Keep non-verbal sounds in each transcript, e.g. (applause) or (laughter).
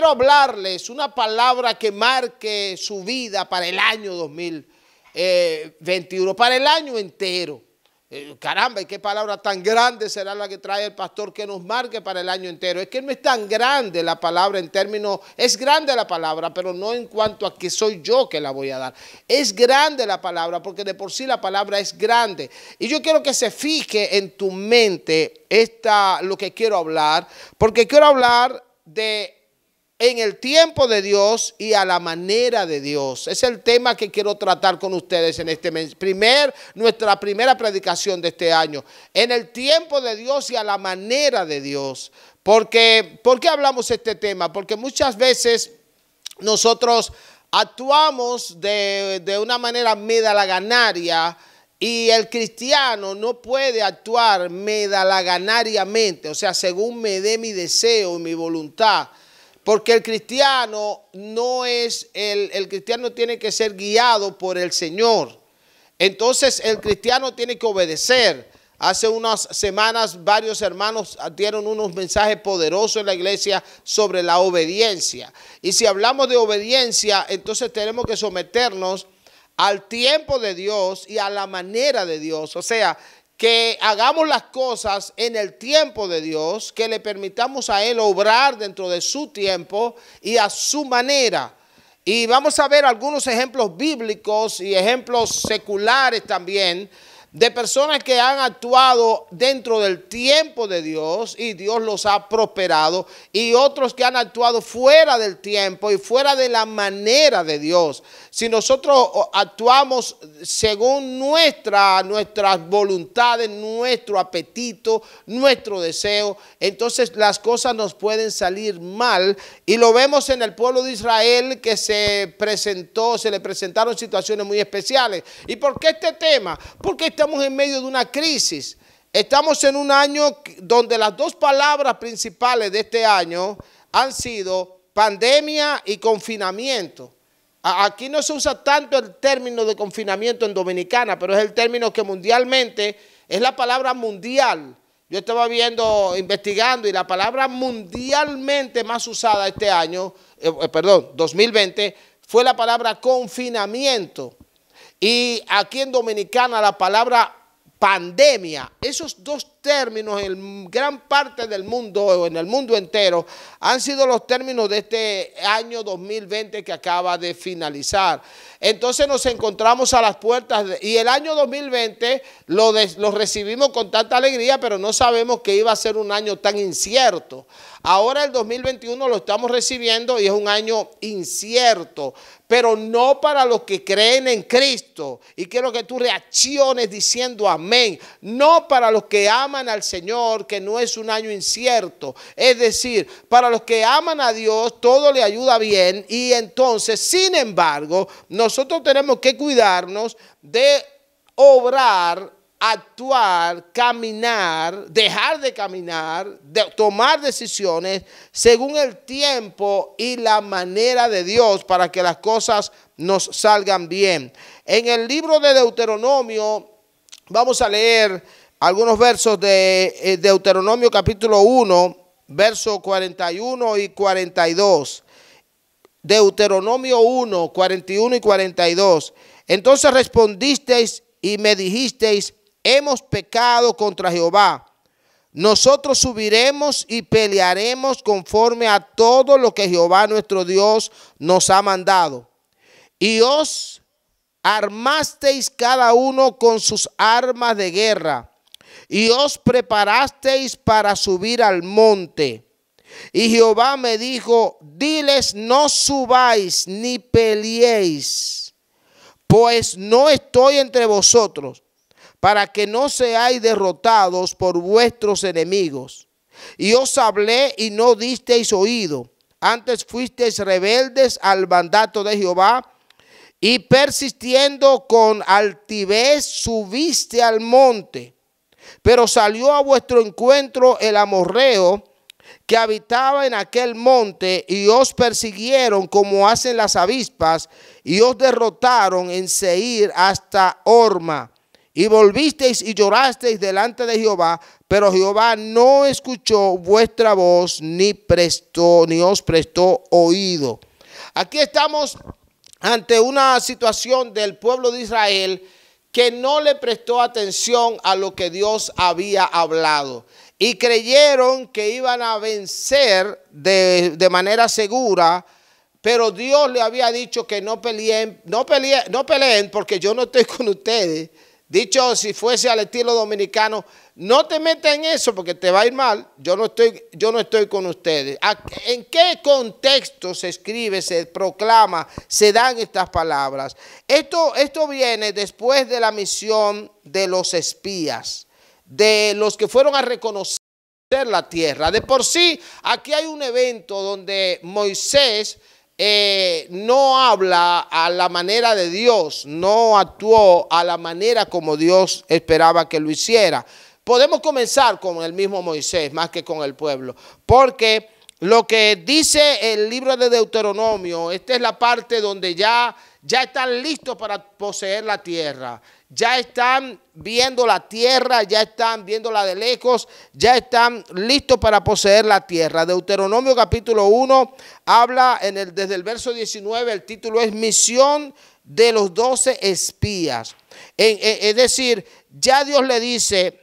quiero hablarles una palabra que marque su vida para el año 2021, para el año entero. Eh, caramba, ¿y qué palabra tan grande será la que trae el pastor que nos marque para el año entero? Es que no es tan grande la palabra en términos, es grande la palabra, pero no en cuanto a que soy yo que la voy a dar. Es grande la palabra, porque de por sí la palabra es grande. Y yo quiero que se fije en tu mente esta, lo que quiero hablar, porque quiero hablar de en el tiempo de Dios y a la manera de Dios. Es el tema que quiero tratar con ustedes en este mes. Primer, nuestra primera predicación de este año. En el tiempo de Dios y a la manera de Dios. Porque, ¿Por qué hablamos este tema? Porque muchas veces nosotros actuamos de, de una manera medalaganaria y el cristiano no puede actuar medalaganariamente, o sea, según me dé mi deseo y mi voluntad porque el cristiano no es, el, el cristiano tiene que ser guiado por el Señor. Entonces el cristiano tiene que obedecer. Hace unas semanas varios hermanos dieron unos mensajes poderosos en la iglesia sobre la obediencia. Y si hablamos de obediencia, entonces tenemos que someternos al tiempo de Dios y a la manera de Dios. O sea, que hagamos las cosas en el tiempo de Dios, que le permitamos a Él obrar dentro de su tiempo y a su manera. Y vamos a ver algunos ejemplos bíblicos y ejemplos seculares también de personas que han actuado dentro del tiempo de Dios y Dios los ha prosperado y otros que han actuado fuera del tiempo y fuera de la manera de Dios. Si nosotros actuamos según nuestra, nuestras voluntades, nuestro apetito, nuestro deseo, entonces las cosas nos pueden salir mal y lo vemos en el pueblo de Israel que se presentó, se le presentaron situaciones muy especiales. ¿Y por qué este tema? Porque estamos en medio de una crisis. Estamos en un año donde las dos palabras principales de este año han sido pandemia y confinamiento. Aquí no se usa tanto el término de confinamiento en Dominicana, pero es el término que mundialmente es la palabra mundial. Yo estaba viendo, investigando, y la palabra mundialmente más usada este año, eh, eh, perdón, 2020, fue la palabra confinamiento. Y aquí en Dominicana la palabra pandemia, esos dos términos en gran parte del mundo o en el mundo entero han sido los términos de este año 2020 que acaba de finalizar. Entonces nos encontramos a las puertas y el año 2020 lo, lo recibimos con tanta alegría, pero no sabemos que iba a ser un año tan incierto. Ahora el 2021 lo estamos recibiendo y es un año incierto, pero no para los que creen en Cristo. Y quiero que tú reacciones diciendo amén. No para los que aman al Señor, que no es un año incierto. Es decir, para los que aman a Dios, todo le ayuda bien. Y entonces, sin embargo, nosotros tenemos que cuidarnos de obrar actuar, caminar, dejar de caminar, de tomar decisiones según el tiempo y la manera de Dios para que las cosas nos salgan bien. En el libro de Deuteronomio vamos a leer algunos versos de eh, Deuteronomio capítulo 1, versos 41 y 42. Deuteronomio 1, 41 y 42. Entonces respondisteis y me dijisteis, hemos pecado contra Jehová. Nosotros subiremos y pelearemos conforme a todo lo que Jehová nuestro Dios nos ha mandado. Y os armasteis cada uno con sus armas de guerra y os preparasteis para subir al monte. Y Jehová me dijo, diles, no subáis ni peleéis, pues no estoy entre vosotros para que no seáis derrotados por vuestros enemigos. Y os hablé y no disteis oído. Antes fuisteis rebeldes al mandato de Jehová y persistiendo con altivez subiste al monte. Pero salió a vuestro encuentro el amorreo que habitaba en aquel monte y os persiguieron como hacen las avispas y os derrotaron en Seir hasta Orma y volvisteis y llorasteis delante de Jehová, pero Jehová no escuchó vuestra voz ni prestó ni os prestó oído. Aquí estamos ante una situación del pueblo de Israel que no le prestó atención a lo que Dios había hablado y creyeron que iban a vencer de, de manera segura pero Dios le había dicho que no peleen, no peleen, no peleen porque yo no estoy con ustedes. Dicho si fuese al estilo dominicano, no te metas en eso porque te va a ir mal. Yo no estoy, yo no estoy con ustedes. ¿En qué contexto se escribe, se proclama, se dan estas palabras? Esto, esto viene después de la misión de los espías, de los que fueron a reconocer la tierra. De por sí, aquí hay un evento donde Moisés eh, no habla a la manera de Dios, no actuó a la manera como Dios esperaba que lo hiciera. Podemos comenzar con el mismo Moisés más que con el pueblo, porque lo que dice el libro de Deuteronomio, esta es la parte donde ya, ya están listos para poseer la tierra ya están viendo la tierra, ya están viéndola de lejos, ya están listos para poseer la tierra. Deuteronomio capítulo 1 habla en el, desde el verso 19, el título es Misión de los doce espías. es decir, ya Dios le dice,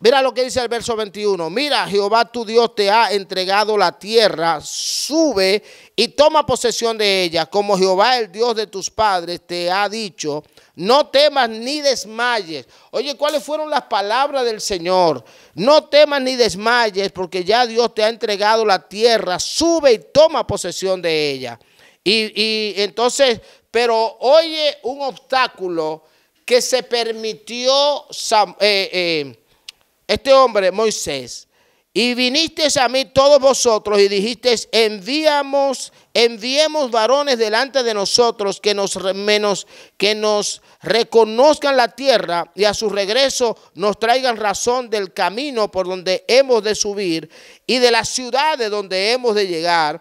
Mira lo que dice el verso 21. Mira, Jehová tu Dios te ha entregado la tierra. Sube y toma posesión de ella, como Jehová el Dios de tus padres te ha dicho. No temas ni desmayes. Oye, ¿cuáles fueron las palabras del Señor? No temas ni desmayes, porque ya Dios te ha entregado la tierra. Sube y toma posesión de ella. Y, entonces, pero oye un obstáculo que se permitió eh, eh, este hombre, Moisés. Y vinisteis a mí todos vosotros y dijisteis, enviamos, enviemos varones delante de nosotros que nos, menos, que nos reconozcan la tierra y a su regreso nos traigan razón del camino por donde hemos de subir y de la ciudad de donde hemos de llegar.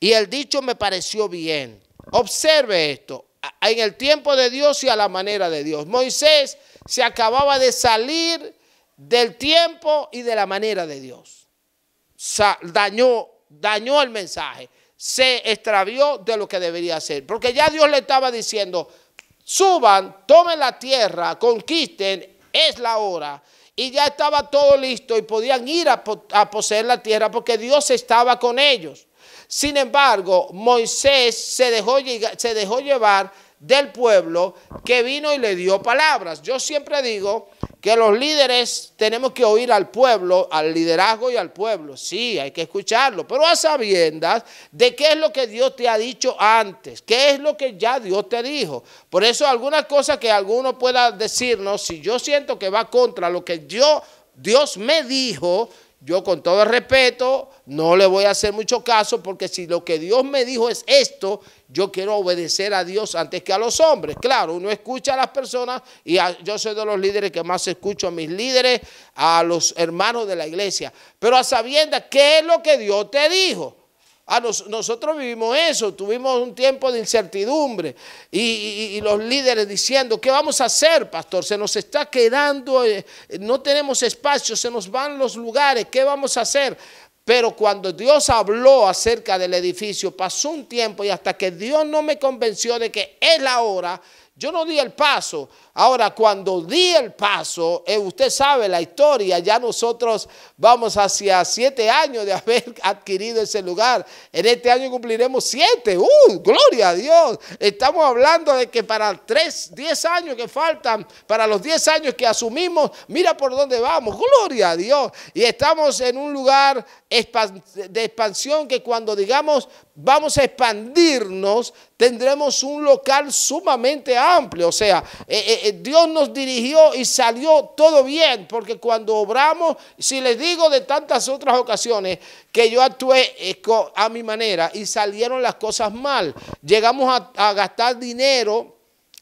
Y el dicho me pareció bien. Observe esto, en el tiempo de Dios y a la manera de Dios. Moisés se acababa de salir del tiempo y de la manera de Dios dañó, dañó el mensaje, se extravió de lo que debería ser. Porque ya Dios le estaba diciendo, suban, tomen la tierra, conquisten, es la hora. Y ya estaba todo listo y podían ir a, a poseer la tierra porque Dios estaba con ellos. Sin embargo, Moisés se dejó, se dejó llevar del pueblo que vino y le dio palabras. Yo siempre digo que los líderes tenemos que oír al pueblo, al liderazgo y al pueblo. Sí, hay que escucharlo, pero a sabiendas de qué es lo que Dios te ha dicho antes, qué es lo que ya Dios te dijo. Por eso algunas cosas que alguno pueda decirnos, si yo siento que va contra lo que yo, Dios me dijo, yo con todo respeto no le voy a hacer mucho caso porque si lo que Dios me dijo es esto, yo quiero obedecer a Dios antes que a los hombres. Claro, uno escucha a las personas y yo soy de los líderes que más escucho a mis líderes, a los hermanos de la iglesia, pero a sabiendas qué es lo que Dios te dijo. Ah, nosotros vivimos eso, tuvimos un tiempo de incertidumbre y, los líderes diciendo, ¿qué vamos a hacer, pastor? Se nos está quedando, eh, no tenemos espacio, se nos van los lugares, ¿qué vamos a hacer? Pero cuando Dios habló acerca del edificio, pasó un tiempo y hasta que Dios no me convenció de que es la hora, yo no di el paso. Ahora, cuando di el paso, eh, usted sabe la historia, ya nosotros vamos hacia siete años de (laughs) haber adquirido ese lugar. En este año cumpliremos siete. ¡Uh! ¡Gloria a Dios! Estamos hablando de que para tres, diez años que faltan, para los diez años que asumimos, mira por dónde vamos. ¡Gloria a Dios! Y estamos en un lugar de expansión que cuando digamos vamos a expandirnos, tendremos un local sumamente amplio. O sea, eh, eh, Dios nos dirigió y salió todo bien, porque cuando obramos, si les digo de tantas otras ocasiones que yo actué a mi manera y salieron las cosas mal, llegamos a, gastar dinero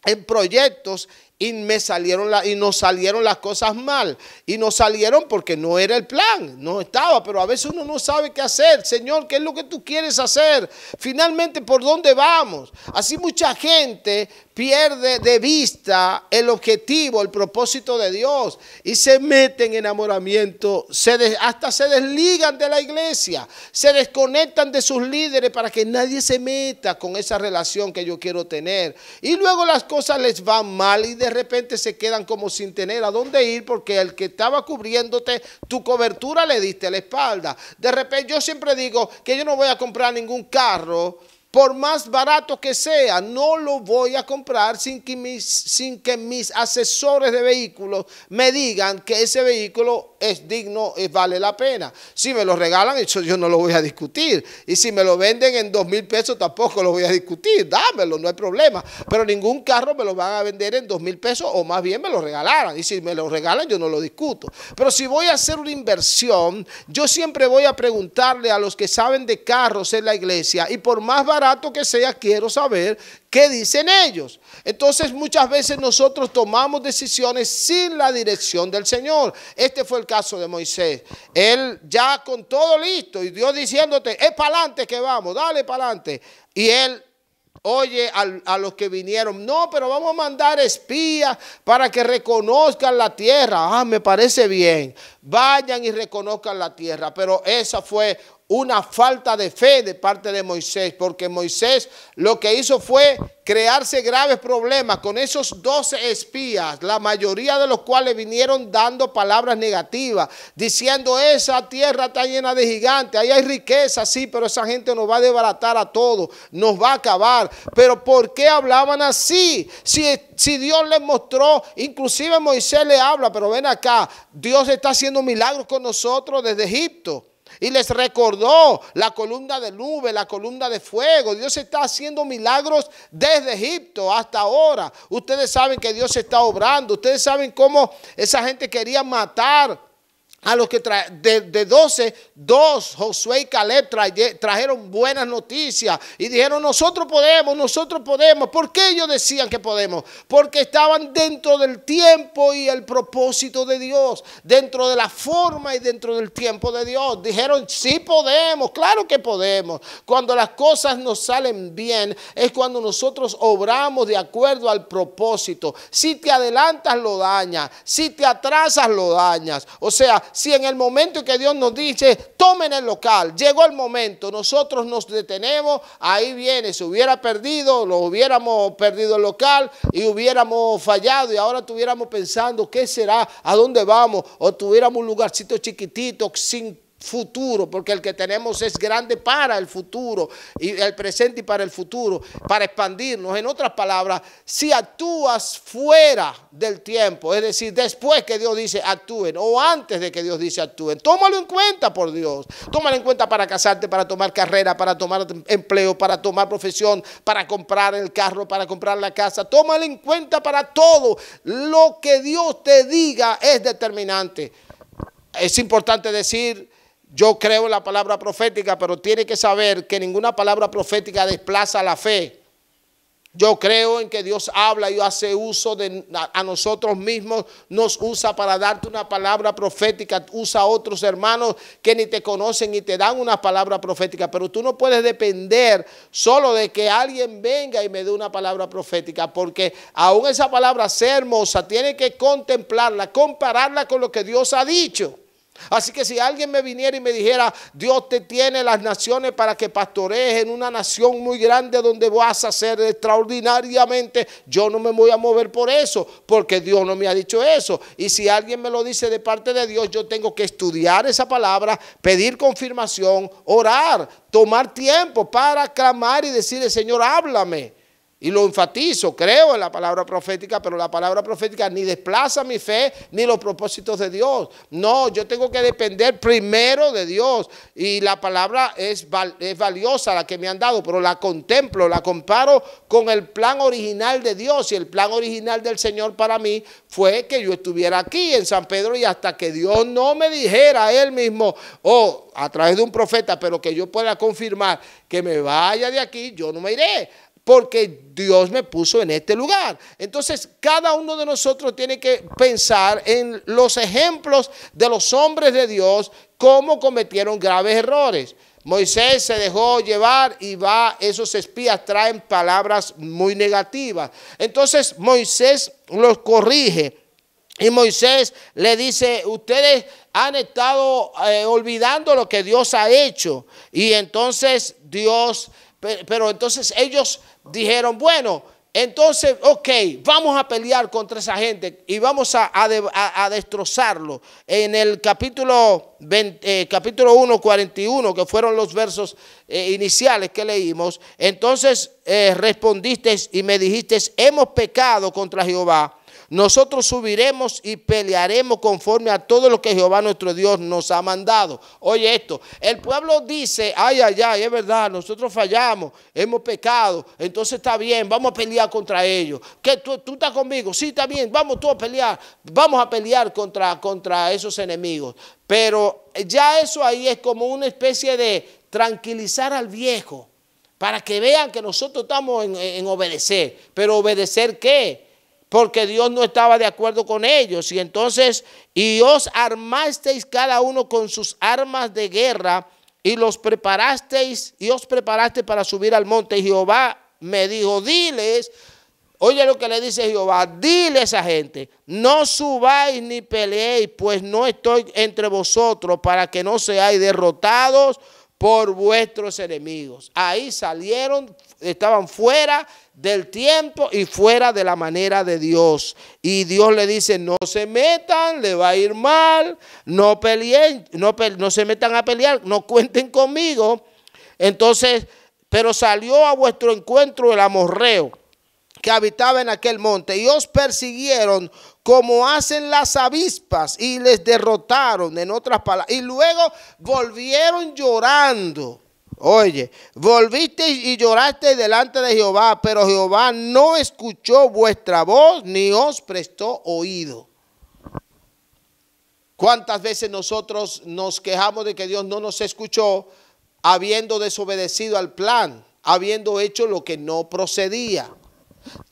en proyectos y me salieron y nos salieron las cosas mal y nos salieron porque no era el plan, no estaba, pero a veces uno no sabe qué hacer. Señor, ¿qué es lo que tú quieres hacer? Finalmente, ¿por dónde vamos? Así mucha gente pierde de vista el objetivo, el propósito de Dios y se mete en enamoramiento, se hasta se desligan de la iglesia, se desconectan de sus líderes para que nadie se meta con esa relación que yo quiero tener. Y luego las cosas les van mal y de repente se quedan como sin tener a dónde ir porque el que estaba cubriéndote tu cobertura le diste la espalda. De repente yo siempre digo que yo no voy a comprar ningún carro por más barato que sea, no lo voy a comprar sin que mis, asesores de vehículos me digan que ese vehículo es digno, y vale la pena. Si me lo regalan, eso yo no lo voy a discutir. Y si me lo venden en dos mil pesos, tampoco lo voy a discutir. Dámelo, no hay problema. Pero ningún carro me lo van a vender en dos mil pesos o más bien me lo regalaran. Y si me lo regalan, yo no lo discuto. Pero si voy a hacer una inversión, yo siempre voy a preguntarle a los que saben de carros en la iglesia y por más barato que sea, quiero saber qué dicen ellos. Entonces muchas veces nosotros tomamos decisiones sin la dirección del Señor. Este fue el caso de Moisés. Él ya con todo listo y Dios diciéndote, es para adelante que vamos, dale para adelante. Y él oye a, los que vinieron, no, pero vamos a mandar espías para que reconozcan la tierra. Ah, me parece bien. Vayan y reconozcan la tierra. Pero esa fue una falta de fe de parte de Moisés, porque Moisés lo que hizo fue crearse graves problemas con esos 12 espías, la mayoría de los cuales vinieron dando palabras negativas, diciendo esa tierra está llena de gigantes, ahí hay riqueza, sí, pero esa gente nos va a desbaratar a todos, nos va a acabar. Pero ¿por qué hablaban así? Si, si Dios les mostró, inclusive Moisés le habla, pero ven acá, Dios está haciendo milagros con nosotros desde Egipto. Y les recordó la columna de nube, la columna de fuego. Dios está haciendo milagros desde Egipto hasta ahora. Ustedes saben que Dios está obrando. Ustedes saben cómo esa gente quería matar a los que de, de, 12, dos, Josué y Caleb trajeron buenas noticias y dijeron, nosotros podemos, nosotros podemos. ¿Por qué ellos decían que podemos? Porque estaban dentro del tiempo y el propósito de Dios, dentro de la forma y dentro del tiempo de Dios. Dijeron, sí podemos, claro que podemos. Cuando las cosas nos salen bien es cuando nosotros obramos de acuerdo al propósito. Si te adelantas, lo dañas. Si te atrasas, lo dañas. O sea, si en el momento que Dios nos dice, tomen el local, llegó el momento, nosotros nos detenemos, ahí viene, se hubiera perdido, lo hubiéramos perdido el local y hubiéramos fallado y ahora estuviéramos pensando, ¿qué será? ¿A dónde vamos? O tuviéramos un lugarcito chiquitito sin futuro, porque el que tenemos es grande para el futuro, y el presente y para el futuro, para expandirnos. En otras palabras, si actúas fuera del tiempo, es decir, después que Dios dice actúen o antes de que Dios dice actúen, tómalo en cuenta por Dios. Tómalo en cuenta para casarte, para tomar carrera, para tomar empleo, para tomar profesión, para comprar el carro, para comprar la casa. Tómalo en cuenta para todo. Lo que Dios te diga es determinante. Es importante decir yo creo en la palabra profética, pero tiene que saber que ninguna palabra profética desplaza la fe. Yo creo en que Dios habla y hace uso de a, nosotros mismos, nos usa para darte una palabra profética, usa a otros hermanos que ni te conocen y te dan una palabra profética, pero tú no puedes depender solo de que alguien venga y me dé una palabra profética, porque aún esa palabra sea hermosa, tiene que contemplarla, compararla con lo que Dios ha dicho. Así que si alguien me viniera y me dijera, Dios te tiene las naciones para que pastorees en una nación muy grande donde vas a ser extraordinariamente, yo no me voy a mover por eso, porque Dios no me ha dicho eso. Y si alguien me lo dice de parte de Dios, yo tengo que estudiar esa palabra, pedir confirmación, orar, tomar tiempo para clamar y decirle, Señor, háblame. Y lo enfatizo, creo en la palabra profética, pero la palabra profética ni desplaza mi fe ni los propósitos de Dios. No, yo tengo que depender primero de Dios. Y la palabra es, valiosa, la que me han dado, pero la contemplo, la comparo con el plan original de Dios. Y el plan original del Señor para mí fue que yo estuviera aquí en San Pedro y hasta que Dios no me dijera a Él mismo, o a través de un profeta, pero que yo pueda confirmar que me vaya de aquí, yo no me iré porque Dios me puso en este lugar. Entonces, cada uno de nosotros tiene que pensar en los ejemplos de los hombres de Dios, cómo cometieron graves errores. Moisés se dejó llevar y va, esos espías traen palabras muy negativas. Entonces Moisés los corrige y Moisés le dice, ustedes han estado eh, olvidando lo que Dios ha hecho. Y entonces Dios, pero entonces ellos dijeron, bueno, entonces, ok, vamos a pelear contra esa gente y vamos a, destrozarlo. En el capítulo, eh, capítulo 1, 41, que fueron los versos eh, iniciales que leímos, entonces eh, respondiste y me dijiste, hemos pecado contra Jehová nosotros subiremos y pelearemos conforme a todo lo que Jehová nuestro Dios nos ha mandado. Oye esto, el pueblo dice, ay, ay, ay, es verdad, nosotros fallamos, hemos pecado, entonces está bien, vamos a pelear contra ellos. ¿Qué, tú, tú estás conmigo? Sí, está bien, vamos todos a pelear, vamos a pelear contra, contra esos enemigos. Pero ya eso ahí es como una especie de tranquilizar al viejo para que vean que nosotros estamos en, en obedecer. Pero obedecer qué? Porque Dios no estaba de acuerdo con ellos. Y entonces, y os armasteis cada uno con sus armas de guerra y los preparasteis y os preparaste para subir al monte. Y Jehová me dijo, diles, oye lo que le dice Jehová, dile a esa gente, no subáis ni peleéis, pues no estoy entre vosotros para que no seáis derrotados por vuestros enemigos. Ahí salieron, estaban fuera del tiempo y fuera de la manera de Dios. Y Dios le dice, no se metan, le va a ir mal, no peleen, no, no se metan a pelear, no cuenten conmigo. Entonces, pero salió a vuestro encuentro el amorreo que habitaba en aquel monte y os persiguieron como hacen las avispas y les derrotaron, en otras palabras, y luego volvieron llorando. Oye, volviste y lloraste delante de Jehová, pero Jehová no escuchó vuestra voz ni os prestó oído. ¿Cuántas veces nosotros nos quejamos de que Dios no nos escuchó habiendo desobedecido al plan, habiendo hecho lo que no procedía?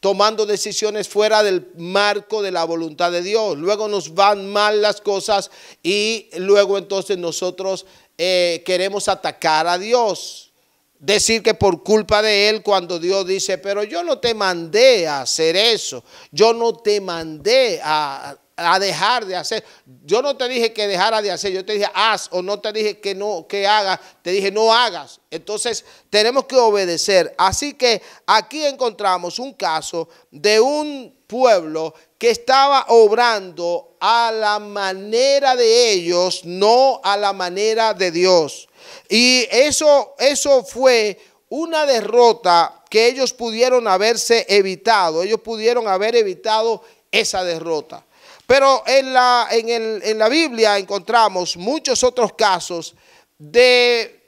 tomando decisiones fuera del marco de la voluntad de Dios. Luego nos van mal las cosas y luego entonces nosotros eh, queremos atacar a Dios. Decir que por culpa de Él cuando Dios dice, pero yo no te mandé a hacer eso, yo no te mandé a, a dejar de hacer. Yo no te dije que dejara de hacer, yo te dije haz o no te dije que no que hagas, te dije no hagas. Entonces, tenemos que obedecer. Así que aquí encontramos un caso de un pueblo que estaba obrando a la manera de ellos, no a la manera de Dios. Y eso eso fue una derrota que ellos pudieron haberse evitado. Ellos pudieron haber evitado esa derrota. Pero en la, en, la Biblia encontramos muchos otros casos de,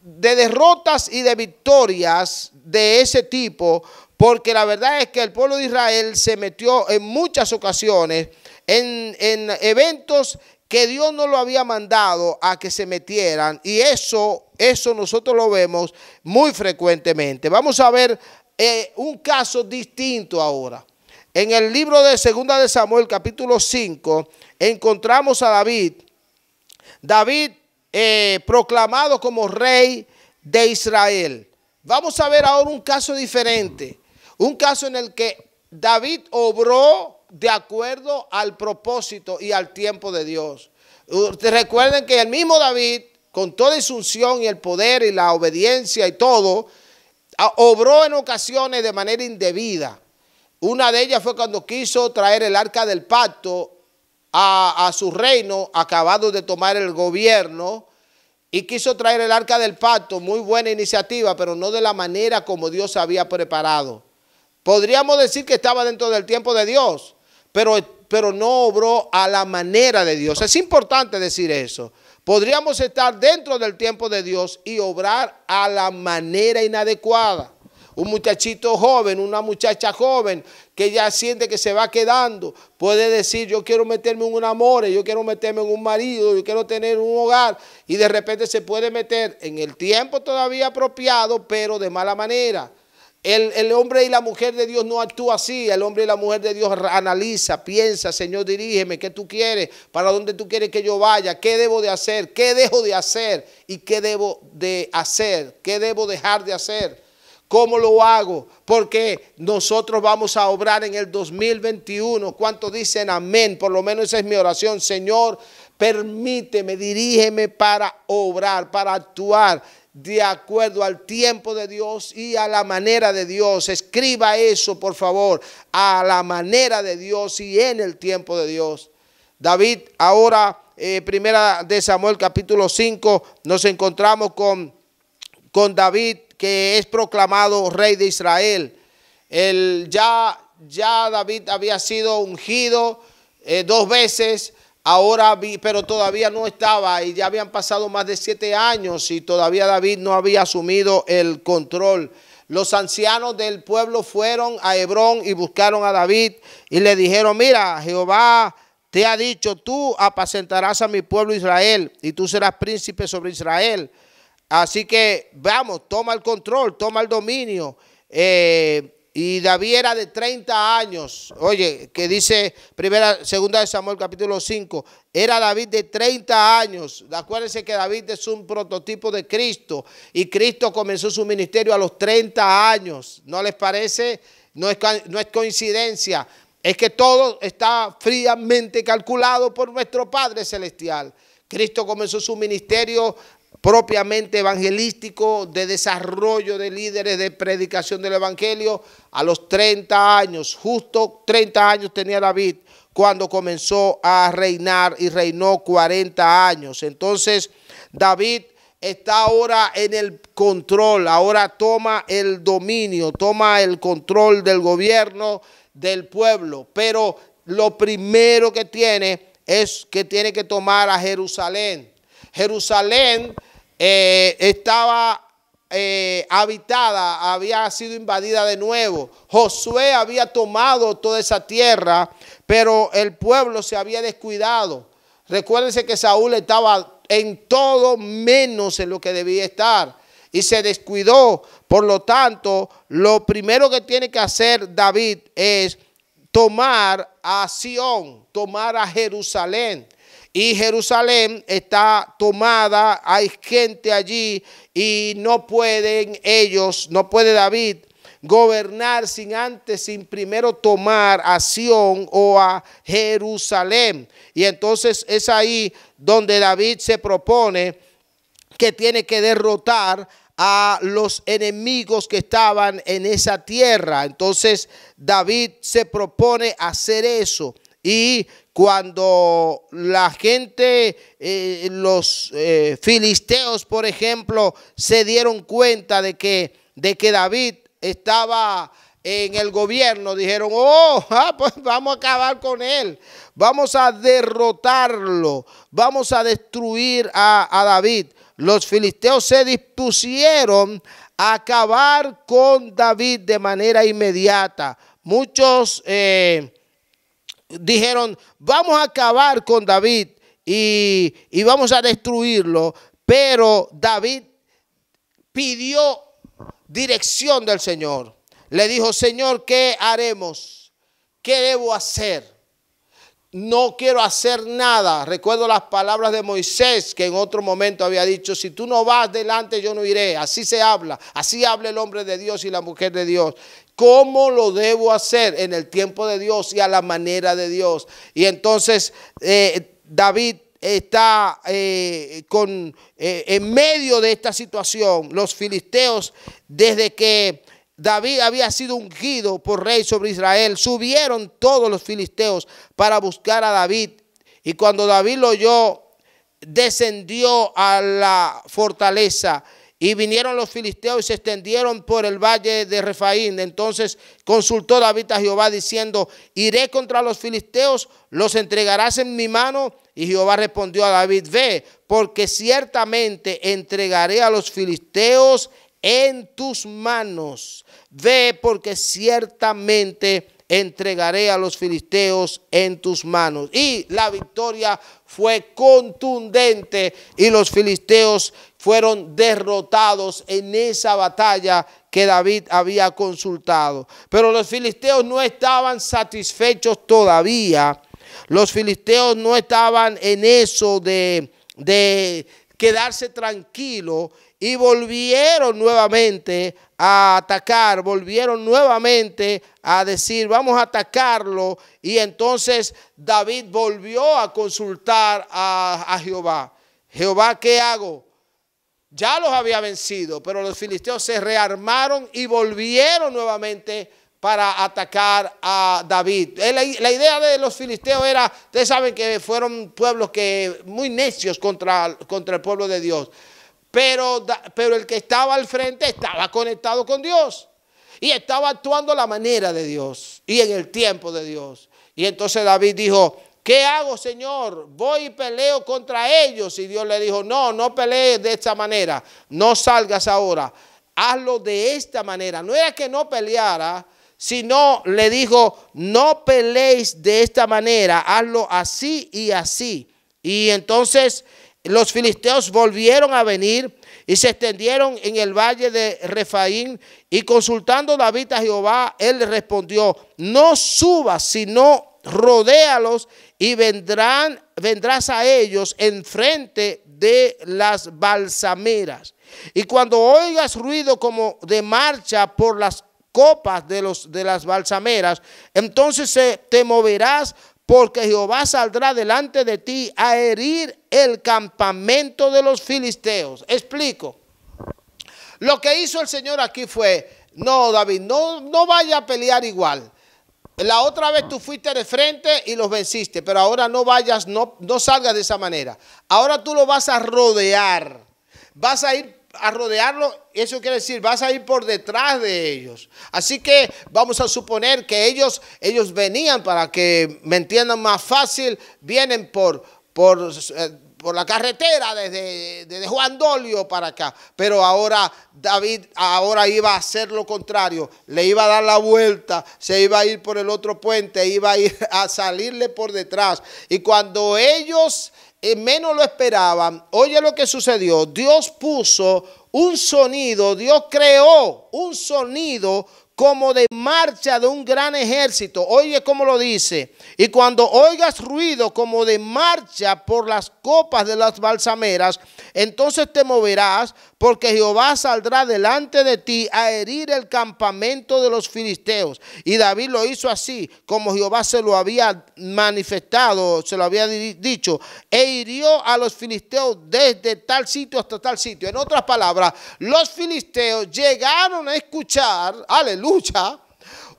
de derrotas y de victorias de ese tipo, porque la verdad es que el pueblo de Israel se metió en muchas ocasiones en, en, eventos que Dios no lo había mandado a que se metieran y eso, eso nosotros lo vemos muy frecuentemente. Vamos a ver eh, un caso distinto ahora. En el libro de Segunda de Samuel, capítulo 5, encontramos a David. David eh, proclamado como rey de Israel. Vamos a ver ahora un caso diferente. Un caso en el que David obró de acuerdo al propósito y al tiempo de Dios. Recuerden que el mismo David, con toda su unción y el poder y la obediencia y todo, obró en ocasiones de manera indebida. Una de ellas fue cuando quiso traer el arca del pacto a, su reino, acabado de tomar el gobierno, y quiso traer el arca del pacto, muy buena iniciativa, pero no de la manera como Dios había preparado. Podríamos decir que estaba dentro del tiempo de Dios, pero, pero no obró a la manera de Dios. Es importante decir eso. Podríamos estar dentro del tiempo de Dios y obrar a la manera inadecuada un muchachito joven, una muchacha joven que ya siente que se va quedando, puede decir yo quiero meterme en un amor, yo quiero meterme en un marido, yo quiero tener un hogar y de repente se puede meter en el tiempo todavía apropiado, pero de mala manera. El, hombre y la mujer de Dios no actúa así. El hombre y la mujer de Dios analiza, piensa, Señor, dirígeme, ¿qué tú quieres? ¿Para dónde tú quieres que yo vaya? ¿Qué debo de hacer? ¿Qué dejo de hacer? ¿Y qué debo de hacer? ¿Qué debo dejar de hacer? ¿Cómo lo hago? Porque nosotros vamos a obrar en el 2021. ¿Cuántos dicen amén? Por lo menos esa es mi oración. Señor, permíteme, dirígeme para obrar, para actuar de acuerdo al tiempo de Dios y a la manera de Dios. Escriba eso, por favor, a la manera de Dios y en el tiempo de Dios. David, ahora, eh, primera de Samuel capítulo 5, nos encontramos con, con David, que es proclamado rey de Israel. El, ya, ya David había sido ungido eh, dos veces Ahora, vi, pero todavía no estaba y ya habían pasado más de siete años y todavía David no había asumido el control. Los ancianos del pueblo fueron a Hebrón y buscaron a David y le dijeron, mira, Jehová te ha dicho, tú apacentarás a mi pueblo Israel y tú serás príncipe sobre Israel. Así que, vamos, toma el control, toma el dominio. Eh, y David era de 30 años. Oye, que dice primera, segunda de Samuel capítulo 5. Era David de 30 años. Acuérdense que David es un prototipo de Cristo. Y Cristo comenzó su ministerio a los 30 años. ¿No les parece? No es, no es coincidencia. Es que todo está fríamente calculado por nuestro Padre Celestial. Cristo comenzó su ministerio propiamente evangelístico, de desarrollo de líderes, de predicación del Evangelio, a los 30 años, justo 30 años tenía David cuando comenzó a reinar y reinó 40 años. Entonces David está ahora en el control, ahora toma el dominio, toma el control del gobierno del pueblo, pero lo primero que tiene es que tiene que tomar a Jerusalén. Jerusalén eh, estaba eh, habitada, había sido invadida de nuevo. Josué había tomado toda esa tierra, pero el pueblo se había descuidado. Recuérdense que Saúl estaba en todo menos en lo que debía estar y se descuidó. Por lo tanto, lo primero que tiene que hacer David es tomar a Sión, tomar a Jerusalén. Y Jerusalén está tomada, hay gente allí y no pueden ellos, no puede David gobernar sin antes, sin primero tomar a Sión o a Jerusalén. Y entonces es ahí donde David se propone que tiene que derrotar a los enemigos que estaban en esa tierra. Entonces David se propone hacer eso. Y cuando la gente, eh, los eh, filisteos, por ejemplo, se dieron cuenta de que, de que David estaba en el gobierno, dijeron, oh, (laughs) ah, pues vamos a acabar con él, vamos a derrotarlo, vamos a destruir a, David. Los filisteos se dispusieron a acabar con David de manera inmediata. Muchos... Eh, dijeron, vamos a acabar con David y, vamos a destruirlo. Pero David pidió dirección del Señor. Le dijo, Señor, ¿qué haremos? ¿Qué debo hacer? No quiero hacer nada. Recuerdo las palabras de Moisés que en otro momento había dicho, si tú no vas delante, yo no iré. Así se habla. Así habla el hombre de Dios y la mujer de Dios. ¿Cómo lo debo hacer en el tiempo de Dios y a la manera de Dios? Y entonces eh, David está eh, con, eh, en medio de esta situación. Los filisteos, desde que David había sido ungido por rey sobre Israel, subieron todos los filisteos para buscar a David. Y cuando David lo oyó, descendió a la fortaleza y vinieron los filisteos y se extendieron por el valle de Refaín. Entonces consultó David a Jehová diciendo, iré contra los filisteos, los entregarás en mi mano. Y Jehová respondió a David, ve, porque ciertamente entregaré a los filisteos en tus manos. Ve, porque ciertamente entregaré a los filisteos en tus manos. Y la victoria fue contundente y los filisteos fueron derrotados en esa batalla que David había consultado. Pero los filisteos no estaban satisfechos todavía. Los filisteos no estaban en eso de, de quedarse tranquilos y volvieron nuevamente a atacar, volvieron nuevamente a decir, vamos a atacarlo. Y entonces David volvió a consultar a, a Jehová. Jehová, ¿qué hago? Ya los había vencido, pero los filisteos se rearmaron y volvieron nuevamente para atacar a David. La, idea de los filisteos era, ustedes saben que fueron pueblos que muy necios contra, contra el pueblo de Dios. Pero, pero el que estaba al frente estaba conectado con Dios. Y estaba actuando la manera de Dios y en el tiempo de Dios. Y entonces David dijo, ¿Qué hago, Señor? Voy y peleo contra ellos. Y Dios le dijo, no, no pelees de esta manera. No salgas ahora. Hazlo de esta manera. No era que no peleara, sino le dijo, no peleéis de esta manera. Hazlo así y así. Y entonces los filisteos volvieron a venir y se extendieron en el valle de Refaín. Y consultando David a Jehová, él respondió, no subas, sino rodéalos y vendrán, vendrás a ellos enfrente de las balsameras. Y cuando oigas ruido como de marcha por las copas de, los, de las balsameras, entonces te moverás porque Jehová saldrá delante de ti a herir el campamento de los filisteos. Explico. Lo que hizo el Señor aquí fue, no David, no, no vaya a pelear igual. La otra vez tú fuiste de frente y los venciste, pero ahora no vayas, no, no salgas de esa manera. Ahora tú lo vas a rodear. Vas a ir a rodearlo, eso quiere decir, vas a ir por detrás de ellos. Así que vamos a suponer que ellos, ellos venían, para que me entiendan más fácil, vienen por, por eh, por la carretera desde, Juan Dolio para acá. Pero ahora David ahora iba a hacer lo contrario. Le iba a dar la vuelta, se iba a ir por el otro puente, iba a ir a salirle por detrás. Y cuando ellos eh, menos lo esperaban, oye lo que sucedió. Dios puso un sonido, Dios creó un sonido como de marcha de un gran ejército. Oye cómo lo dice. Y cuando oigas ruido como de marcha por las copas de las balsameras, entonces te moverás, porque Jehová saldrá delante de ti a herir el campamento de los filisteos. Y David lo hizo así, como Jehová se lo había manifestado, se lo había dicho, e hirió a los filisteos desde tal sitio hasta tal sitio. En otras palabras, los filisteos llegaron a escuchar, aleluya,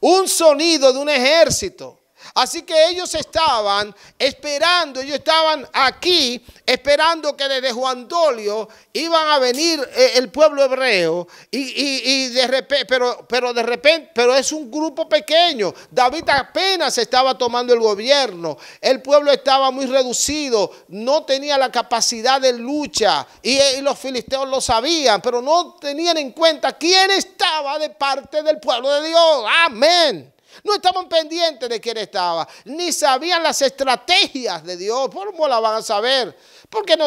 un sonido de un ejército. Así que ellos estaban esperando, ellos estaban aquí esperando que desde Juan Dolio iban a venir eh, el pueblo hebreo y, de repente, pero, pero de repente, pero es un grupo pequeño. David apenas estaba tomando el gobierno, el pueblo estaba muy reducido, no tenía la capacidad de lucha y, y los filisteos lo sabían, pero no tenían en cuenta quién estaba de parte del pueblo de Dios. Amén. No estaban pendientes de quién estaba, ni sabían las estrategias de Dios. ¿Cómo la van a saber? Porque no,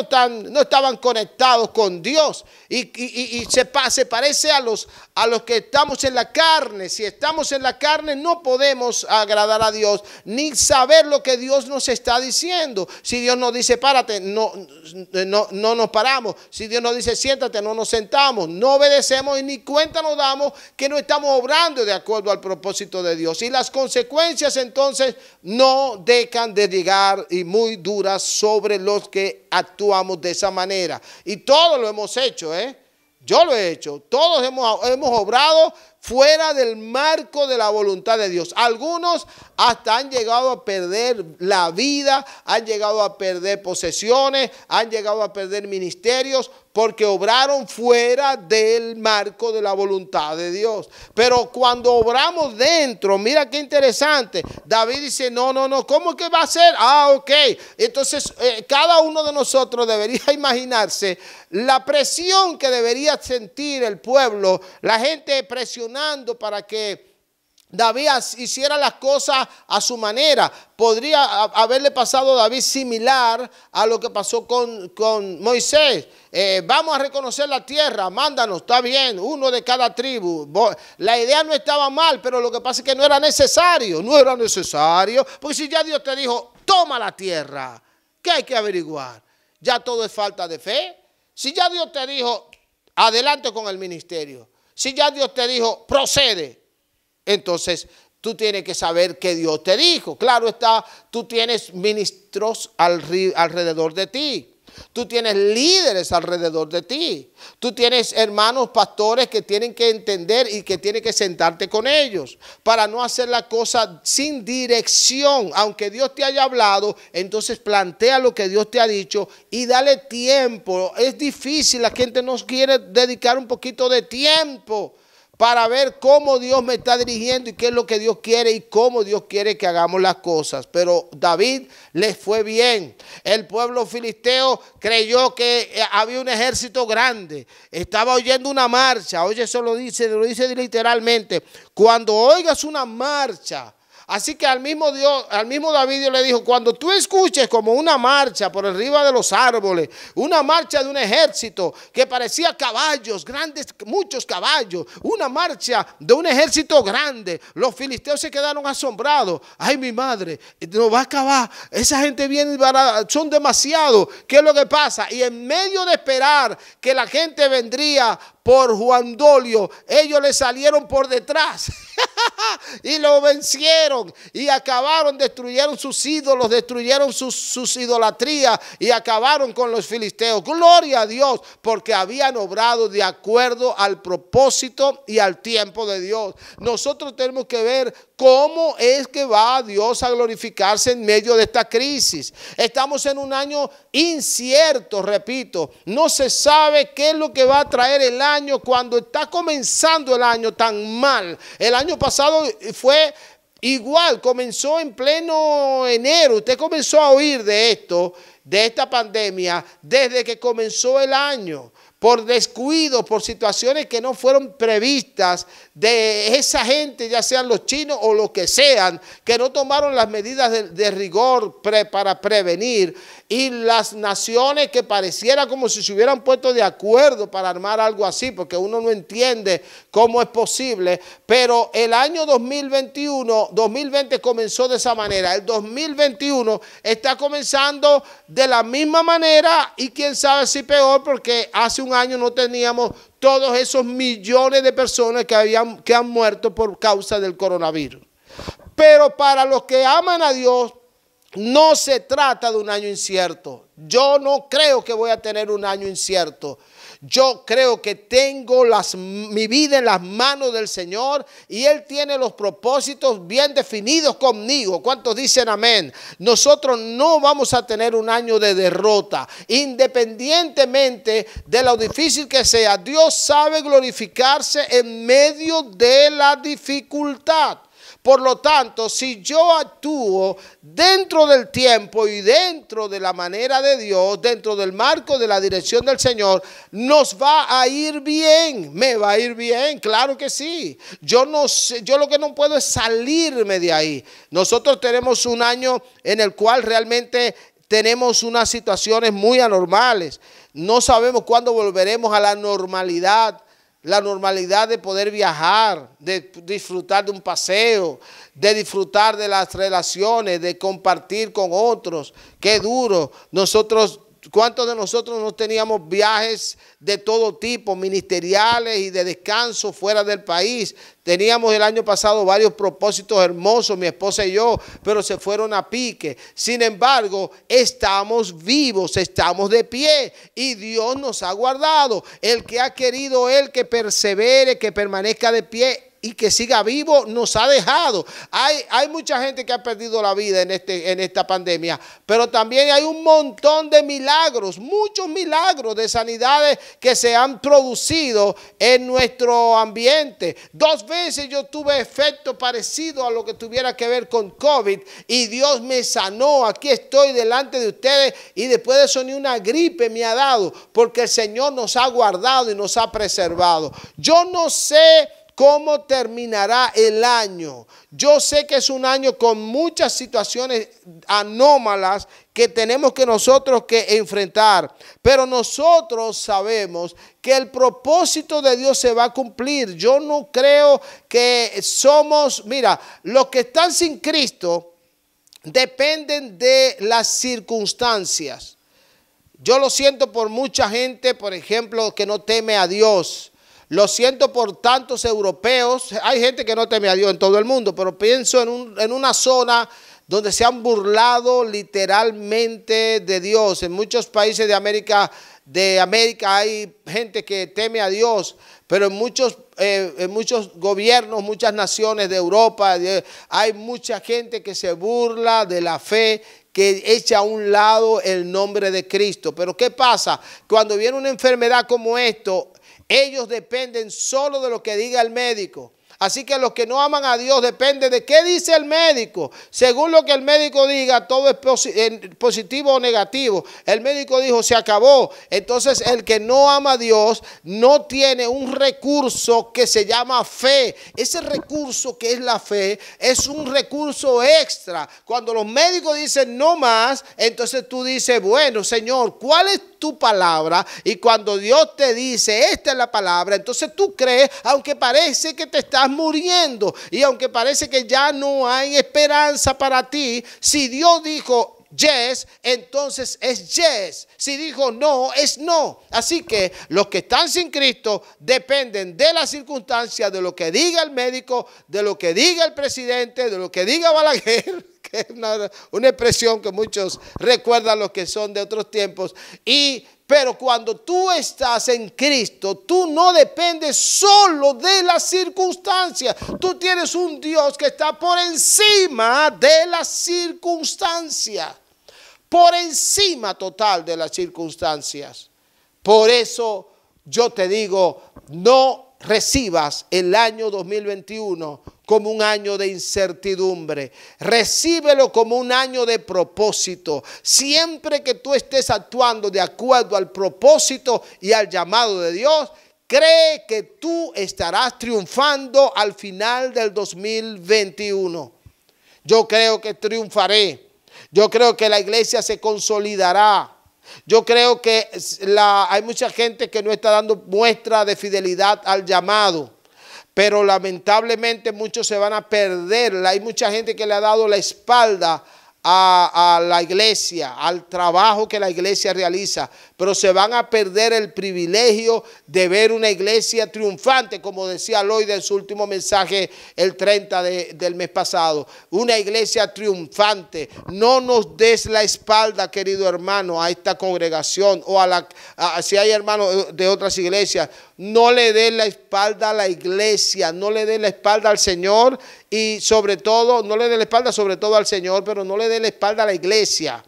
estaban conectados con Dios. Y, se, se, parece a los, a los que estamos en la carne. Si estamos en la carne no podemos agradar a Dios, ni saber lo que Dios nos está diciendo. Si Dios nos dice párate, no, no, no nos paramos. Si Dios nos dice siéntate, no nos sentamos. No obedecemos y ni cuenta nos damos que no estamos obrando de acuerdo al propósito de Dios. Y las consecuencias entonces no dejan de llegar y muy duras sobre los que actuamos de esa manera. Y todos lo hemos hecho, ¿eh? Yo lo he hecho. Todos hemos, hemos obrado fuera del marco de la voluntad de Dios. Algunos hasta han llegado a perder la vida, han llegado a perder posesiones, han llegado a perder ministerios porque obraron fuera del marco de la voluntad de Dios. Pero cuando obramos dentro, mira qué interesante. David dice, no, no, no, ¿cómo que va a ser? Ah, ok. Entonces, eh, cada uno de nosotros debería (laughs) imaginarse la presión que debería sentir el pueblo, la gente para que David hiciera las cosas a su manera. Podría haberle pasado a David similar a lo que pasó con, Moisés. Eh, vamos a reconocer la tierra, mándanos, está bien, uno de cada tribu. La idea no estaba mal, pero lo que pasa es que no era necesario, no era necesario. Porque si ya Dios te dijo, toma la tierra, ¿qué hay que averiguar? Ya todo es falta de fe. Si ya Dios te dijo, adelante con el ministerio. Si ya Dios te dijo, procede entonces, tú tienes que saber que Dios te dijo. Claro está, tú tienes ministros alrededor de ti. Tú tienes líderes alrededor de ti. Tú tienes hermanos pastores que tienen que entender y que tienen que sentarte con ellos para no hacer la cosa sin dirección. Aunque Dios te haya hablado, entonces plantea lo que Dios te ha dicho y dale tiempo. Es difícil, la gente nos quiere dedicar un poquito de tiempo para ver cómo Dios me está dirigiendo y qué es lo que Dios quiere y cómo Dios quiere que hagamos las cosas. Pero David les fue bien. El pueblo filisteo creyó que eh, había un ejército grande. Estaba oyendo una marcha. Oye, eso lo dice, lo dice literalmente. Cuando oigas una marcha, Así que al mismo Dios, al mismo David Dios le dijo, cuando tú escuches como una marcha por arriba de los árboles, una marcha de un ejército que parecía caballos, grandes, muchos caballos, una marcha de un ejército grande, los filisteos se quedaron asombrados. Ay, mi madre, nos va a acabar. Esa gente viene, son demasiados. ¿Qué es lo que pasa? Y en medio de esperar que la gente vendría por Juan Dolio, ellos le salieron por detrás (laughs) (laughs) y lo vencieron y acabaron, destruyeron sus ídolos, destruyeron sus, sus idolatrías y acabaron con los filisteos. Gloria a Dios, porque habían obrado de acuerdo al propósito y al tiempo de Dios. Nosotros tenemos que ver ¿Cómo es que va Dios a glorificarse en medio de esta crisis? Estamos en un año incierto, repito. No se sabe qué es lo que va a traer el año cuando está comenzando el año tan mal. El año pasado fue igual, comenzó en pleno enero. Usted comenzó a oír de esto, de esta pandemia, desde que comenzó el año por descuido, por situaciones que no fueron previstas de esa gente, ya sean los chinos o los que sean, que no tomaron las medidas de, rigor para prevenir y las naciones que pareciera como si se hubieran puesto de acuerdo para armar algo así, porque uno no entiende cómo es posible, pero el año 2021, 2020 comenzó de esa manera, el 2021 está comenzando de la misma manera y quién sabe si peor, porque hace un año no teníamos todos esos millones de personas que, habían, que han muerto por causa del coronavirus. Pero para los que aman a Dios, no se trata de un año incierto. Yo no creo que voy a tener un año incierto. Yo creo que tengo mi vida en las manos del Señor y Él tiene los propósitos bien definidos conmigo. ¿Cuántos dicen amén? Nosotros no vamos a tener un año de derrota. Independientemente de lo difícil que sea, Dios sabe glorificarse en medio de la dificultad. Por lo tanto, si yo actúo dentro del tiempo y dentro de la manera de Dios, dentro del marco de la dirección del Señor, nos va a ir bien. Me va a ir bien, claro que sí. Yo no sé, yo lo que no puedo es salirme de ahí. Nosotros tenemos un año en el cual realmente tenemos unas situaciones muy anormales. No sabemos cuándo volveremos a la normalidad la normalidad de poder viajar, de disfrutar de un paseo, de disfrutar de las relaciones, de compartir con otros. Qué duro. Nosotros ¿Cuántos de nosotros no teníamos viajes de todo tipo, ministeriales y de descanso fuera del país? Teníamos el año pasado varios propósitos hermosos, mi esposa y yo, pero se fueron a pique. Sin embargo, estamos vivos, estamos de pie y Dios nos ha guardado. El que ha querido, el que persevere, que permanezca de pie, y que siga vivo nos ha dejado. Hay, mucha gente que ha perdido la vida en, este, en esta pandemia, pero también hay un montón de milagros, muchos milagros de sanidades que se han producido en nuestro ambiente. Dos veces yo tuve efecto parecido a lo que tuviera que ver con COVID y Dios me sanó. Aquí estoy delante de ustedes y después de eso ni una gripe me ha dado porque el Señor nos ha guardado y nos ha preservado. Yo no sé cómo terminará el año. Yo sé que es un año con muchas situaciones anómalas que tenemos que nosotros que enfrentar, pero nosotros sabemos que el propósito de Dios se va a cumplir. Yo no creo que somos, mira, los que están sin Cristo dependen de las circunstancias. Yo lo siento por mucha gente, por ejemplo, que no teme a Dios. Lo siento por tantos europeos. Hay gente que no teme a Dios en todo el mundo, pero pienso en, una zona donde se han burlado literalmente de Dios. En muchos países de América, de América hay gente que teme a Dios, pero en muchos, eh, en muchos gobiernos, muchas naciones de Europa, hay mucha gente que se burla de la fe que echa a un lado el nombre de Cristo. Pero ¿qué pasa? Cuando viene una enfermedad como esto, ellos dependen solo de lo que diga el médico. Así que los que no aman a Dios depende de qué dice el médico. Según lo que el médico diga, todo es positivo o negativo. El médico dijo, se acabó. Entonces el que no ama a Dios no tiene un recurso que se llama fe. Ese recurso que es la fe es un recurso extra. Cuando los médicos dicen no más, entonces tú dices, bueno, Señor, ¿cuál es tu palabra? Y cuando Dios te dice, esta es la palabra, entonces tú crees, aunque parece que te muriendo y aunque parece que ya no hay esperanza para ti, si Dios dijo yes, entonces es yes. Si dijo no, es no. Así que los que están sin Cristo dependen de las circunstancias, de lo que diga el médico, de lo que diga el presidente, de lo que diga Balaguer, (laughs) que es una, una expresión que muchos recuerdan los que son de otros tiempos. Y pero cuando tú estás en Cristo, tú no dependes solo de las circunstancias. Tú tienes un Dios que está por encima de las circunstancias. Por encima total de las circunstancias. Por eso yo te digo, no recibas el año 2021 como un año de incertidumbre. Recíbelo como un año de propósito. Siempre que tú estés actuando de acuerdo al propósito y al llamado de Dios, cree que tú estarás triunfando al final del 2021. Yo creo que triunfaré. Yo creo que la iglesia se consolidará. Yo creo que hay mucha gente que no está dando muestra de fidelidad al llamado pero lamentablemente muchos se van a perder. Hay mucha gente que le ha dado la espalda a, la iglesia, al trabajo que la iglesia realiza, pero se van a perder el privilegio de ver una iglesia triunfante, como decía Lloyd en su último mensaje el 30 del mes pasado. Una iglesia triunfante. No nos des la espalda, querido hermano, a esta congregación o a la, si hay hermanos de otras iglesias, no le des la espalda a la iglesia, no le des la espalda al Señor y sobre todo, no le dé la espalda sobre todo al Señor, pero no le dé la espalda a la iglesia.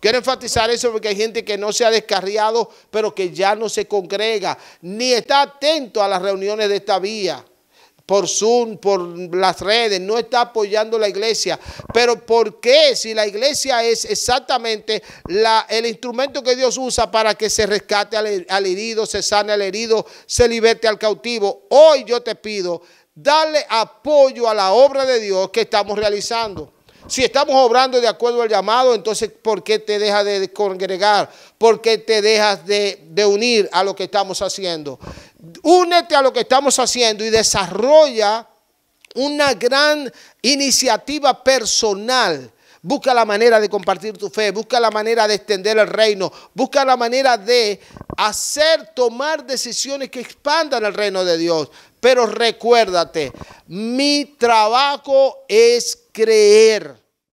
Quiero enfatizar eso porque hay gente que no se ha descarriado, pero que ya no se congrega, ni está atento a las reuniones de esta vía por Zoom, por las redes, no está apoyando la iglesia. Pero ¿por qué? Si la iglesia es exactamente la, el instrumento que Dios usa para que se rescate al, al herido, se sane al herido, se liberte al cautivo. Hoy yo te pido darle apoyo a la obra de Dios que estamos realizando. Si estamos obrando de acuerdo al llamado, entonces ¿por qué te dejas de congregar? ¿Por qué te dejas de, unir a lo que estamos haciendo? Únete a lo que estamos haciendo y desarrolla una gran iniciativa personal. Busca la manera de compartir tu fe, busca la manera de extender el reino, busca la manera de hacer, tomar decisiones que expandan el reino de Dios. Pero recuérdate, mi trabajo es creer.